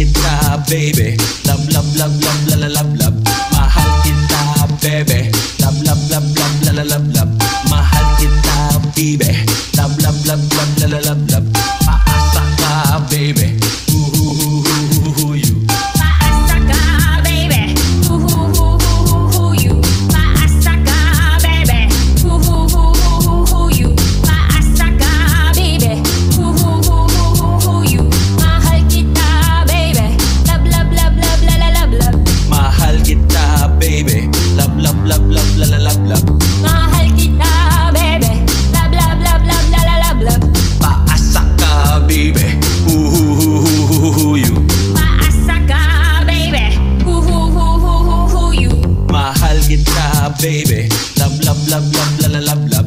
kita, baby. Love, love, love, love, love. la, love, love. Mahal kita, baby. Love, love, love, love, love, la, love, love. Mahal kita, baby. Love, love, love, love, love, love, love. baby. Love, love, love, love, love, love, love.